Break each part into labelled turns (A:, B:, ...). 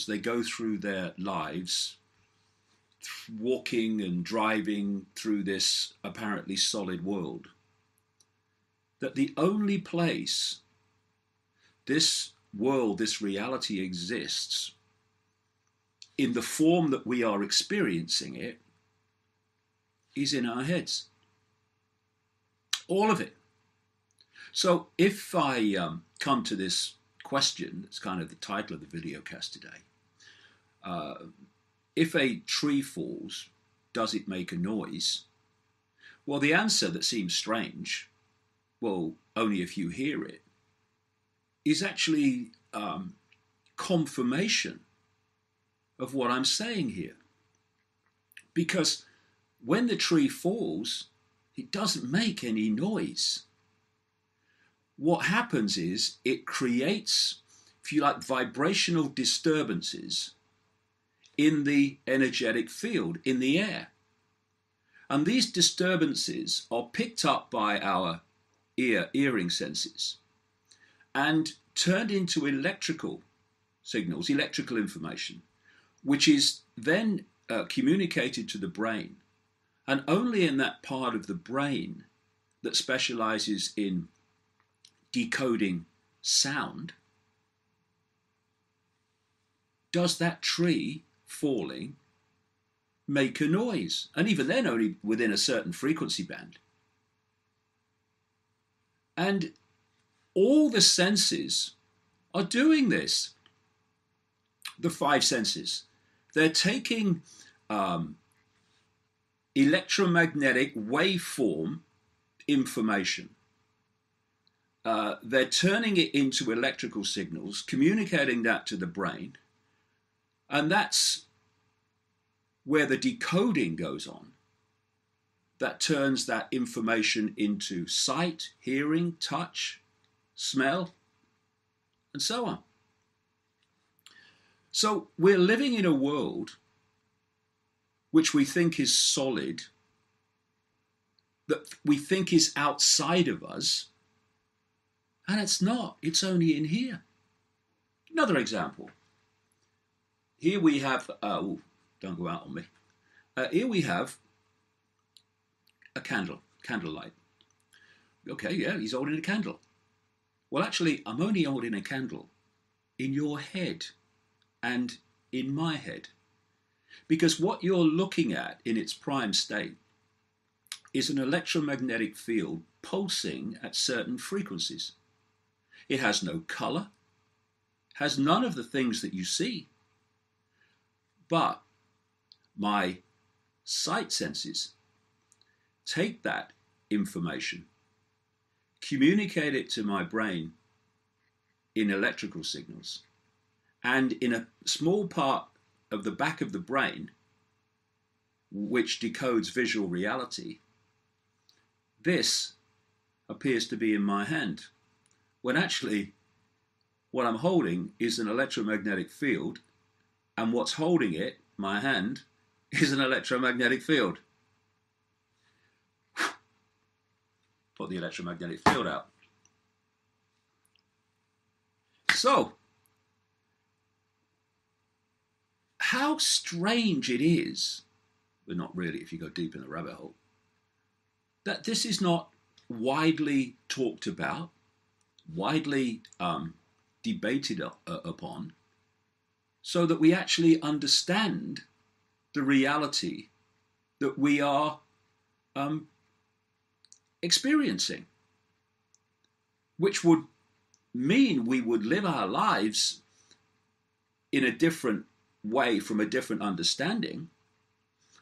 A: as they go through their lives, walking and driving through this apparently solid world, that the only place this world, this reality exists in the form that we are experiencing it is in our heads. All of it. So if I um, come to this question, that's kind of the title of the video cast today. Uh, if a tree falls, does it make a noise? Well, the answer that seems strange, well, only if you hear it, is actually um, confirmation of what I'm saying here. Because when the tree falls, it doesn't make any noise. What happens is it creates, if you like, vibrational disturbances in the energetic field, in the air. And these disturbances are picked up by our ear, hearing senses and turned into electrical signals, electrical information, which is then uh, communicated to the brain. And only in that part of the brain that specializes in decoding sound does that tree falling make a noise. And even then, only within a certain frequency band. And all the senses are doing this. The five senses. They're taking um, electromagnetic waveform information. Uh, they're turning it into electrical signals, communicating that to the brain, and that's where the decoding goes on. That turns that information into sight, hearing, touch, smell, and so on. So we're living in a world which we think is solid, that we think is outside of us, and it's not, it's only in here. Another example. Here we have, uh, don't go out on me. Uh, here we have a candle, candlelight. Okay, yeah, he's holding a candle. Well, actually, I'm only holding a candle in your head and in my head. Because what you're looking at in its prime state is an electromagnetic field pulsing at certain frequencies. It has no color, has none of the things that you see. But my sight senses take that information communicate it to my brain in electrical signals. And in a small part of the back of the brain, which decodes visual reality, this appears to be in my hand. When actually, what I'm holding is an electromagnetic field, and what's holding it, my hand, is an electromagnetic field. put the electromagnetic field out. So, how strange it is, but not really if you go deep in the rabbit hole, that this is not widely talked about, widely um, debated uh, upon, so that we actually understand the reality that we are um, experiencing, which would mean we would live our lives in a different way from a different understanding,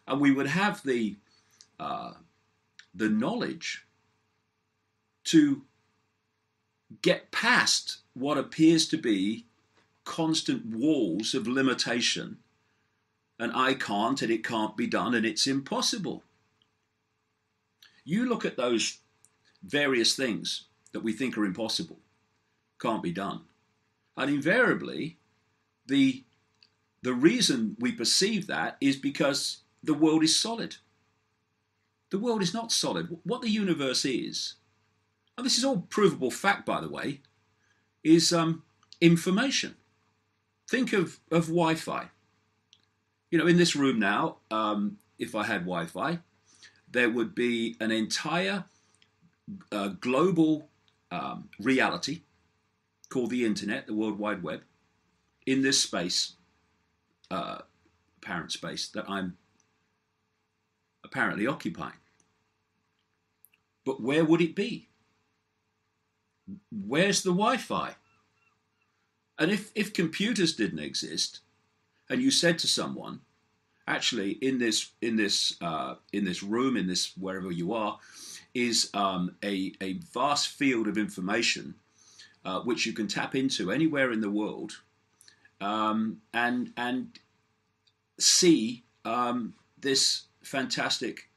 A: and we would have the uh, the knowledge to get past what appears to be constant walls of limitation and I can't and it can't be done and it's impossible. You look at those various things that we think are impossible, can't be done. And invariably, the, the reason we perceive that is because the world is solid. The world is not solid. What the universe is, and this is all provable fact, by the way, is um, information. Think of, of Wi Fi. You know, in this room now, um, if I had Wi Fi, there would be an entire uh, global um, reality called the internet, the World Wide Web, in this space, uh, apparent space that I'm apparently occupying. But where would it be? Where's the Wi Fi? And if, if computers didn't exist, and you said to someone, actually in this in this uh, in this room, in this wherever you are, is um, a, a vast field of information uh, which you can tap into anywhere in the world um, and and see um, this fantastic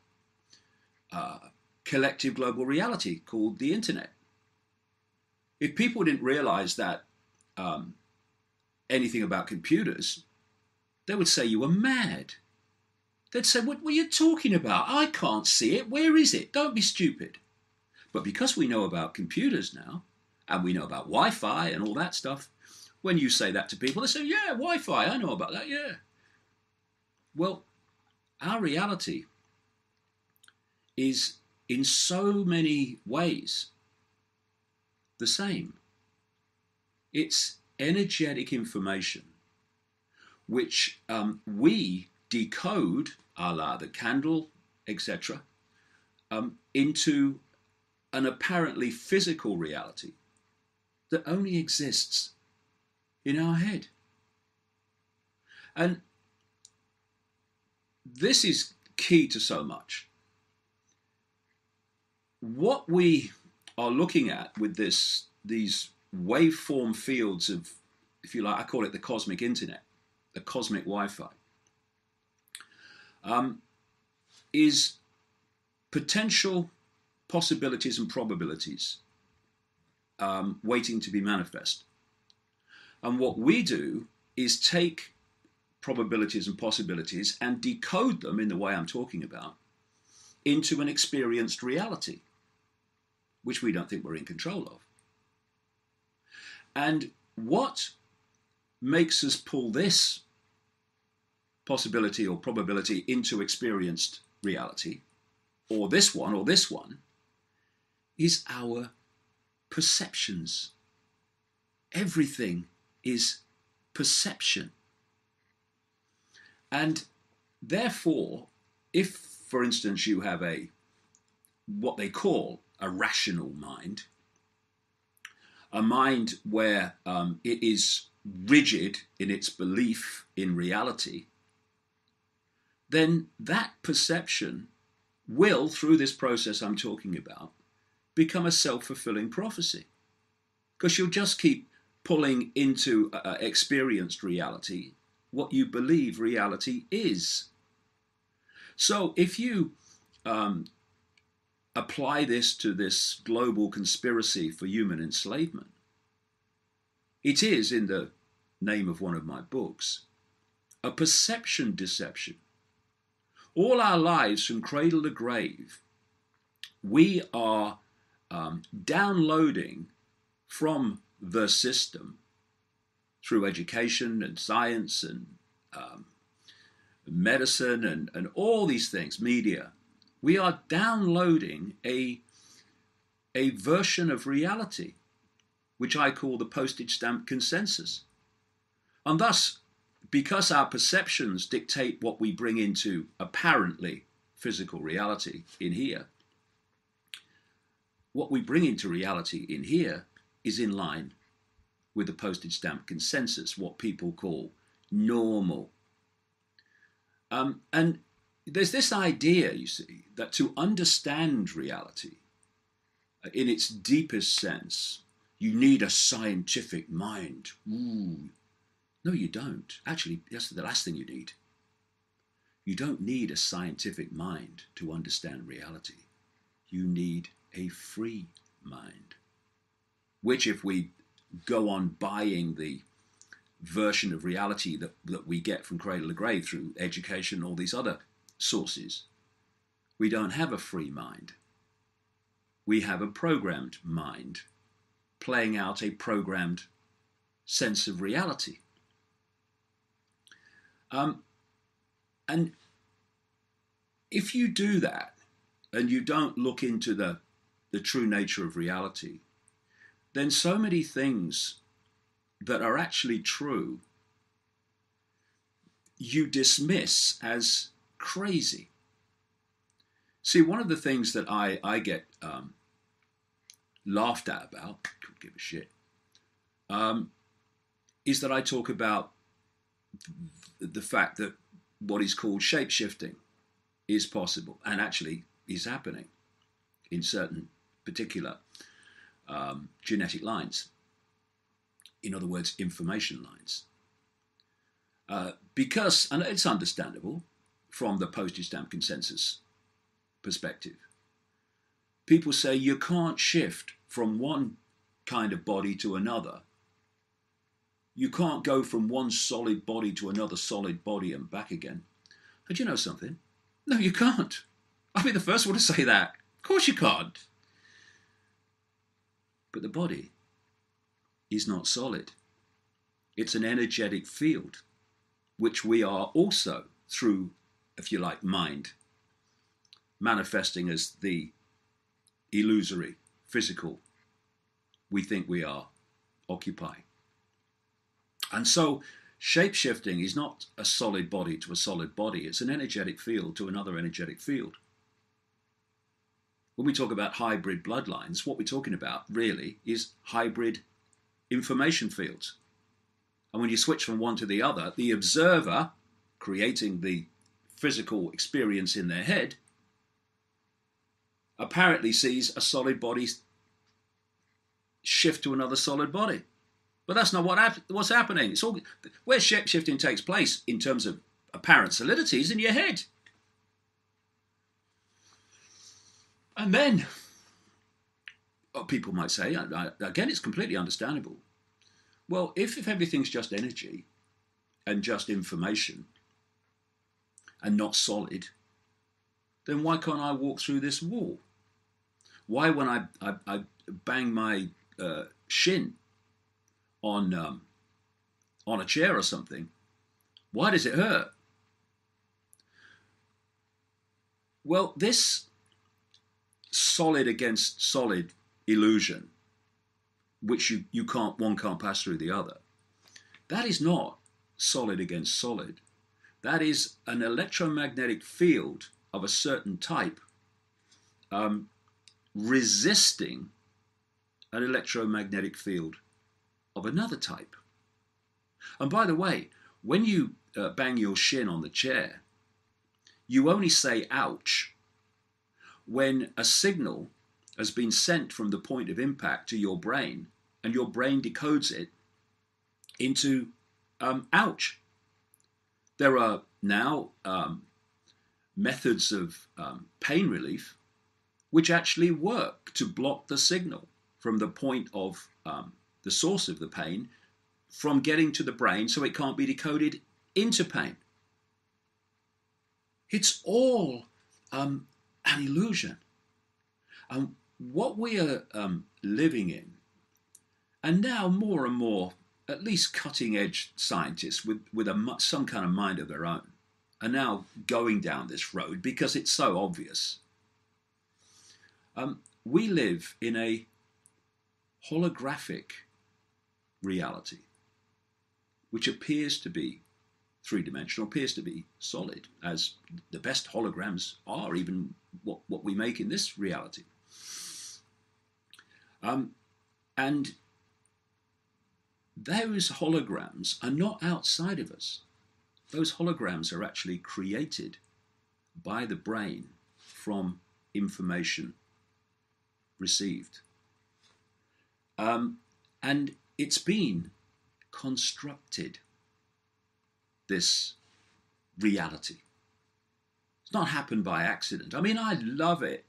A: uh, collective global reality called the internet. If people didn't realize that um, anything about computers, they would say you were mad. They'd say, What were you talking about? I can't see it. Where is it? Don't be stupid. But because we know about computers now, and we know about Wi Fi and all that stuff, when you say that to people, they say, Yeah, Wi Fi, I know about that, yeah. Well, our reality is in so many ways the same. It's energetic information which um, we decode, a la the candle, etc., um, into an apparently physical reality that only exists in our head. And this is key to so much. What we are looking at with this, these waveform fields of, if you like, I call it the cosmic internet, the cosmic Wi Fi, um, is potential possibilities and probabilities um, waiting to be manifest. And what we do is take probabilities and possibilities and decode them in the way I'm talking about into an experienced reality, which we don't think we're in control of. And what makes us pull this possibility or probability into experienced reality, or this one or this one, is our perceptions. Everything is perception. And therefore, if, for instance, you have a what they call a rational mind, a mind where um, it is rigid in its belief in reality, then that perception will, through this process I'm talking about, become a self fulfilling prophecy. Because you'll just keep pulling into uh, experienced reality what you believe reality is. So if you um, apply this to this global conspiracy for human enslavement, it is, in the name of one of my books, a perception deception. All our lives, from cradle to grave, we are um, downloading from the system through education and science and um, medicine and, and all these things, media, we are downloading a, a version of reality, which I call the postage stamp consensus. And thus, because our perceptions dictate what we bring into apparently physical reality in here, what we bring into reality in here is in line with the postage stamp consensus, what people call normal. Um, and there's this idea, you see, that to understand reality uh, in its deepest sense, you need a scientific mind. Ooh. No, you don't. Actually, that's the last thing you need. You don't need a scientific mind to understand reality. You need a free mind. Which, if we go on buying the version of reality that, that we get from cradle to grave through education, all these other sources, we don't have a free mind. We have a programmed mind playing out a programmed sense of reality. Um, and if you do that and you don't look into the, the true nature of reality, then so many things that are actually true you dismiss as crazy. See, one of the things that I, I get um, laughed at about, could give a shit, um, is that I talk about the fact that what is called shape shifting is possible and actually is happening in certain particular um, genetic lines. In other words, information lines. Uh, because, and it's understandable from the postage stamp consensus perspective, people say you can't shift from one kind of body to another. You can't go from one solid body to another solid body and back again. And you know something? No, you can't. I'll be the first one to say that. Of course you can't. But the body is not solid. It's an energetic field, which we are also, through, if you like, mind, manifesting as the illusory, physical, we think we are, occupy. And so, shape shifting is not a solid body to a solid body, it's an energetic field to another energetic field when we talk about hybrid bloodlines, what we're talking about really is hybrid information fields. And when you switch from one to the other, the observer, creating the physical experience in their head, apparently sees a solid body shift to another solid body. But that's not what hap- what's happening. It's all where shape shifting takes place in terms of apparent solidity is in your head. And then, people might say, again, it's completely understandable. Well, if, if everything's just energy and just information and not solid, then why can't I walk through this wall? Why, when I, I, I bang my uh, shin on, um, on a chair or something, why does it hurt? Well, this solid against solid illusion, which you, you can't one can't pass through the other. That is not solid against solid. That is an electromagnetic field of a certain type um, resisting an electromagnetic field of another type. And by the way, when you uh, bang your shin on the chair, you only say ouch when a signal has been sent from the point of impact to your brain and your brain decodes it into um, ouch. There are now um, methods of um, pain relief which actually work to block the signal from the point of um, the source of the pain from getting to the brain so it can't be decoded into pain. It's all um, an illusion. And what we are um, living in, and now more and more, at least cutting edge scientists with, with a, some kind of mind of their own, are now going down this road because it's so obvious. Um, we live in a holographic reality, which appears to be three dimensional, appears to be solid, as the best holograms are, even what, what we make in this reality. Um, and those holograms are not outside of us. Those holograms are actually created by the brain from information received. Um, and it's been constructed, this reality. It's not happened by accident. I mean, I love it.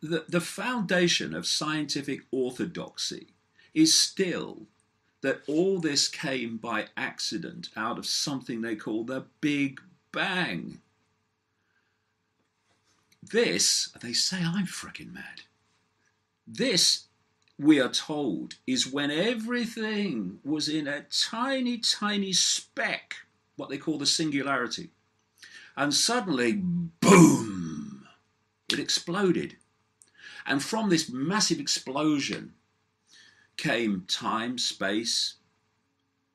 A: The, the foundation of scientific orthodoxy is still that all this came by accident out of something they call the Big Bang. This, they say I'm freaking mad. This, we are told, is when everything was in a tiny, tiny speck what they call the singularity. And suddenly, boom, it exploded. And from this massive explosion came time, space,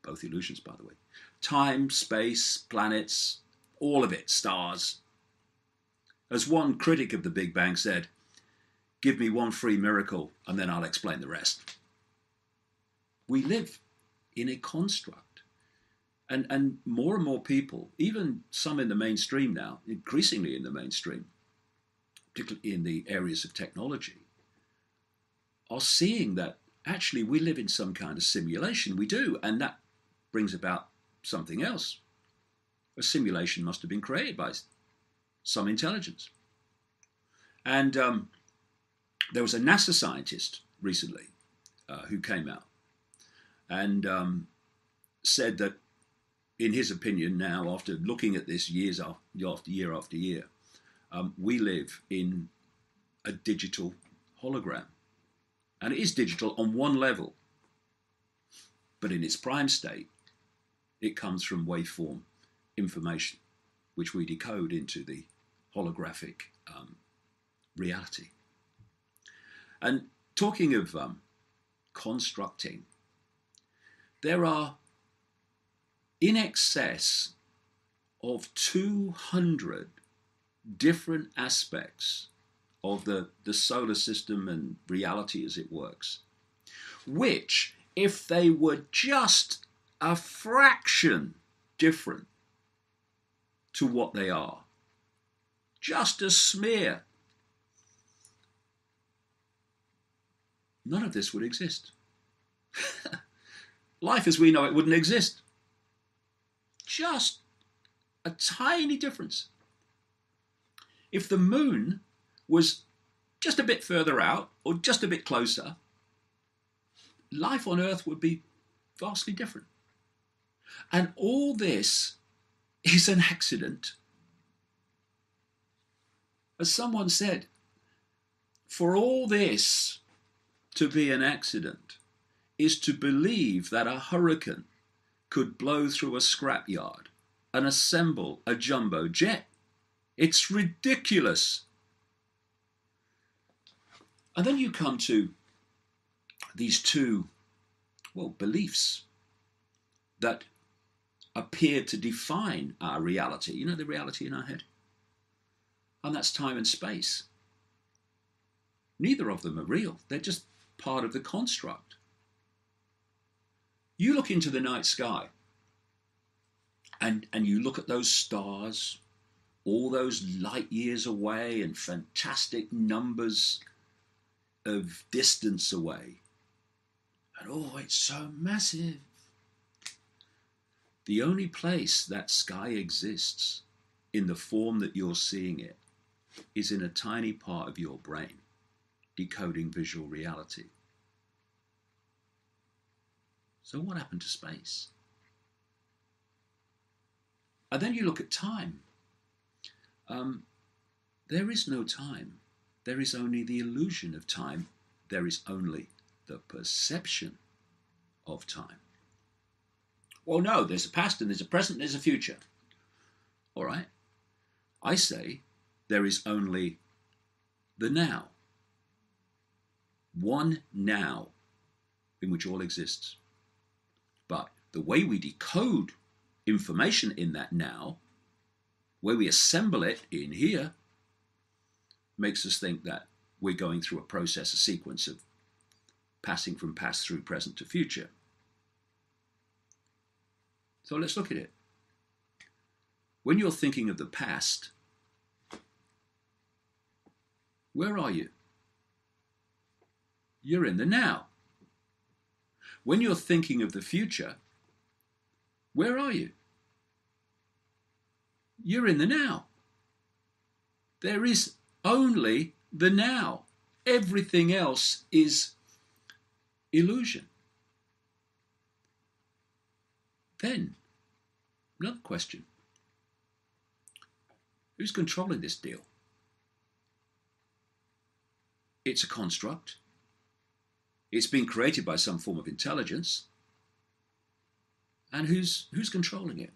A: both illusions, by the way, time, space, planets, all of it, stars. As one critic of the Big Bang said, give me one free miracle and then I'll explain the rest. We live in a construct. And, and more and more people, even some in the mainstream now, increasingly in the mainstream, particularly in the areas of technology, are seeing that actually we live in some kind of simulation. We do. And that brings about something else. A simulation must have been created by some intelligence. And um, there was a NASA scientist recently uh, who came out and um, said that, in his opinion, now after looking at this years after year after year, um, we live in a digital hologram. And it is digital on one level, but in its prime state, it comes from waveform information, which we decode into the holographic um, reality. And talking of um, constructing, there are in excess of 200 different aspects of the, the solar system and reality as it works, which, if they were just a fraction different to what they are, just a smear, none of this would exist. Life as we know it wouldn't exist. Just a tiny difference. If the moon was just a bit further out or just a bit closer, life on Earth would be vastly different. And all this is an accident. As someone said, for all this to be an accident is to believe that a hurricane could blow through a scrapyard and assemble a jumbo jet. It's ridiculous. And then you come to these two, well, beliefs that appear to define our reality. You know, the reality in our head. And that's time and space. Neither of them are real, they're just part of the construct. You look into the night sky and, and you look at those stars, all those light years away and fantastic numbers of distance away. And oh, it's so massive. The only place that sky exists in the form that you're seeing it is in a tiny part of your brain, decoding visual reality. So, what happened to space? And then you look at time. Um, there is no time. There is only the illusion of time. There is only the perception of time. Well, no, there's a past and there's a present and there's a future. All right. I say there is only the now. One now in which all exists. But the way we decode information in that now, where we assemble it in here, makes us think that we're going through a process, a sequence of passing from past through present to future. So let's look at it. When you're thinking of the past, where are you? You're in the now. When you're thinking of the future, where are you? You're in the now. There is only the now. Everything else is illusion. Then, another question Who's controlling this deal? It's a construct. It's been created by some form of intelligence. And who's, who's controlling it?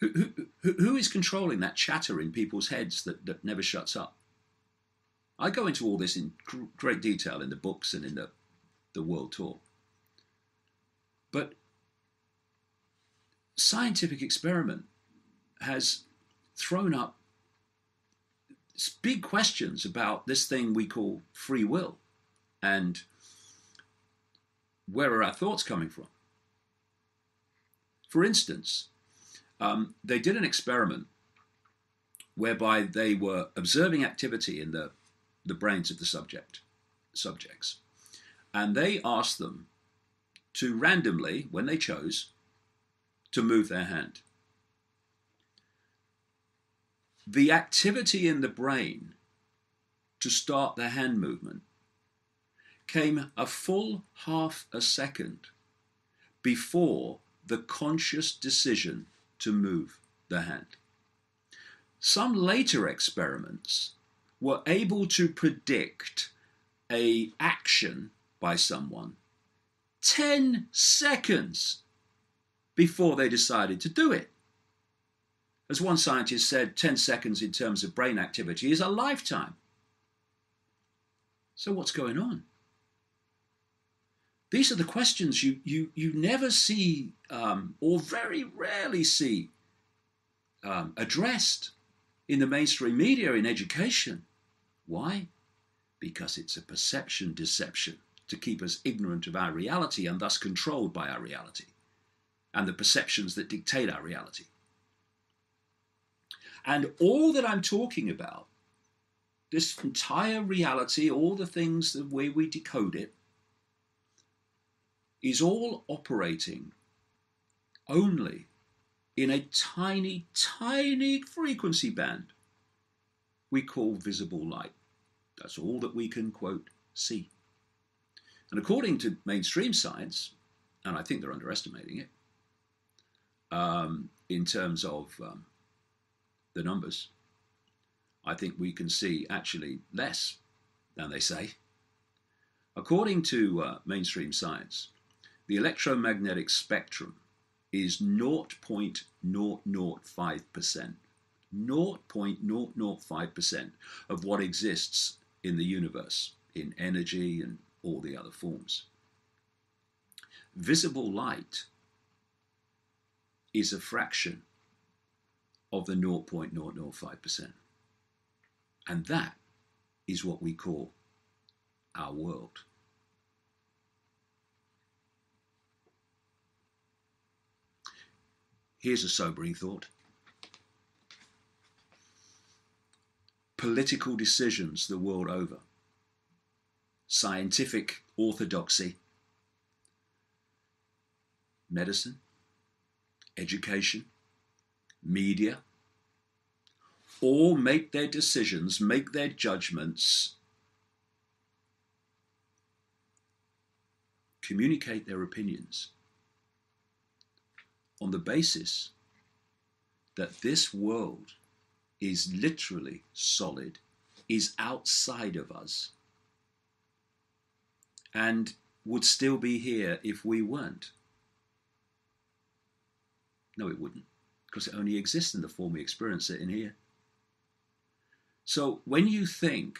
A: Who, who, who is controlling that chatter in people's heads that, that never shuts up? I go into all this in great detail in the books and in the, the world tour. But scientific experiment has thrown up big questions about this thing we call free will and where are our thoughts coming from? For instance, um, they did an experiment whereby they were observing activity in the, the brains of the subject subjects, and they asked them to randomly, when they chose, to move their hand. The activity in the brain to start the hand movement came a full half a second before the conscious decision to move the hand. Some later experiments were able to predict a action by someone 10 seconds before they decided to do it. As one scientist said, 10 seconds in terms of brain activity is a lifetime. So, what's going on? These are the questions you, you, you never see um, or very rarely see um, addressed in the mainstream media in education. Why? Because it's a perception deception to keep us ignorant of our reality and thus controlled by our reality and the perceptions that dictate our reality. And all that I'm talking about, this entire reality, all the things, the way we decode it, is all operating only in a tiny, tiny frequency band we call visible light. That's all that we can, quote, see. And according to mainstream science, and I think they're underestimating it, um, in terms of um, the numbers, I think we can see actually less than they say. According to uh, mainstream science, the electromagnetic spectrum is 0.005%. 0.005% of what exists in the universe, in energy and all the other forms. Visible light is a fraction of the 0.005%. And that is what we call our world. Here's a sobering thought. Political decisions the world over, scientific orthodoxy, medicine, education, media, all make their decisions, make their judgments, communicate their opinions on the basis that this world is literally solid, is outside of us, and would still be here if we weren't. No, it wouldn't, because it only exists in the form we experience it in here. So when you think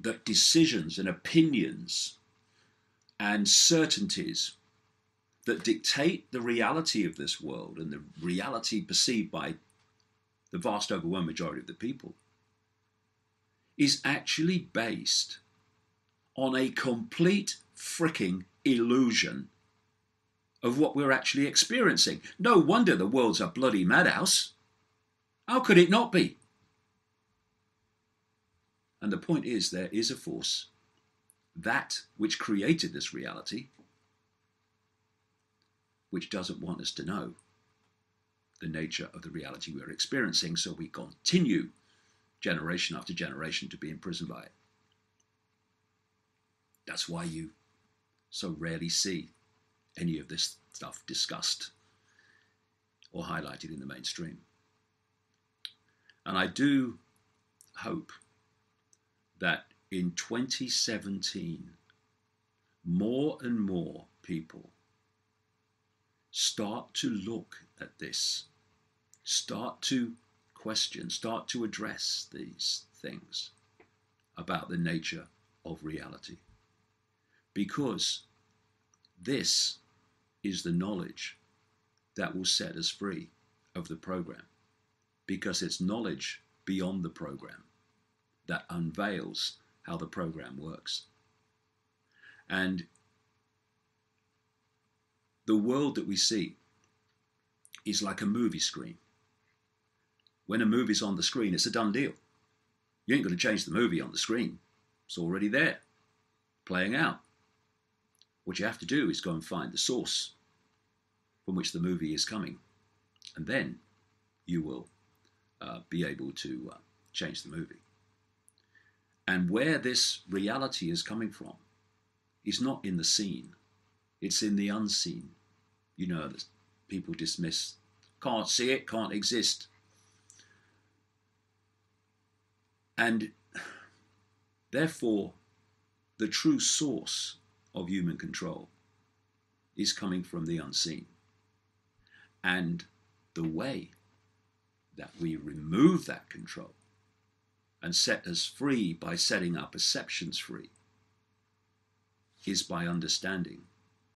A: that decisions and opinions and certainties that dictate the reality of this world and the reality perceived by the vast overwhelming majority of the people is actually based on a complete fricking illusion of what we're actually experiencing. No wonder the world's a bloody madhouse. How could it not be? And the point is, there is a force, that which created this reality, which doesn't want us to know the nature of the reality we're experiencing, so we continue generation after generation to be imprisoned by it. That's why you so rarely see any of this stuff discussed or highlighted in the mainstream. And I do hope that in 2017, more and more people start to look at this start to question, start to address these things about the nature of reality. Because this is the knowledge that will set us free of the program. Because it's knowledge beyond the program that unveils how the program works. And the world that we see is like a movie screen. When a movie's on the screen, it's a done deal. You ain't going to change the movie on the screen. It's already there, playing out. What you have to do is go and find the source from which the movie is coming, and then you will uh, be able to uh, change the movie. And where this reality is coming from is not in the seen, it's in the unseen. You know, that people dismiss, can't see it, can't exist. And therefore, the true source of human control is coming from the unseen. And the way that we remove that control and set us free by setting our perceptions free is by understanding